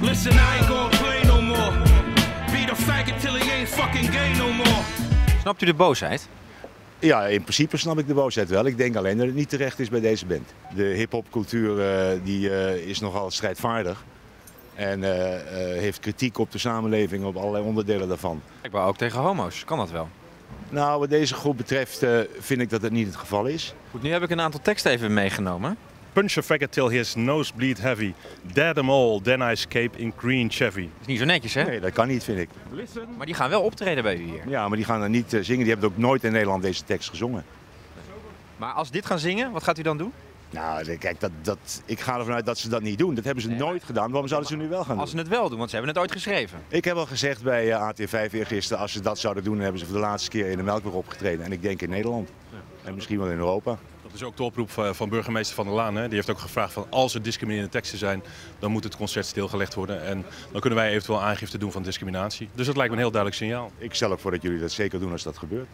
Listen, I ain't gonna play no more. Be the faggot till he ain't fucking gay no more. Snapt u de boosheid? Ja, in principe snap ik de boosheid wel. Ik denk alleen dat het niet terecht is bij deze band. De hip-hopcultuur eh, die, eh, is nogal strijdvaardig. En eh, eh, heeft kritiek op de samenleving, op allerlei onderdelen daarvan. Blijkbaar ook tegen homo's. Kan dat wel? Nou, wat deze groep betreft eh, vind ik dat het niet het geval is. Goed, nu heb ik een aantal teksten even meegenomen. Punch a faggot till his nose bleed heavy. Dead them all, then I escape in green Chevy. Is niet zo netjes, hè? Nee, dat kan niet, vind ik. Maar die gaan wel optreden bij u hier. Ja, maar die gaan er niet eh, zingen. Die hebben ook nooit in Nederland deze tekst gezongen. Maar als dit gaan zingen, wat gaat u dan doen? Nou, kijk, dat, dat, ik ga ervan uit dat ze dat niet doen. Dat hebben ze nooit gedaan. Waarom zouden ze nu wel gaan doen? Als ze het wel doen, want ze hebben het ooit geschreven. Ik heb al gezegd bij eh, AT5 eergisteren, als ze dat zouden doen, dan hebben ze voor de laatste keer in de Melkweg opgetreden. En ik denk in Nederland. En misschien wel in Europa. Dat is ook de oproep van- van burgemeester Van der Laan. Hè. Die heeft ook gevraagd van als er discriminerende teksten zijn, dan moet het concert stilgelegd worden. En dan kunnen wij eventueel aangifte doen van discriminatie. Dus dat lijkt me een heel duidelijk signaal. Ik stel ook voor dat jullie dat zeker doen als dat gebeurt.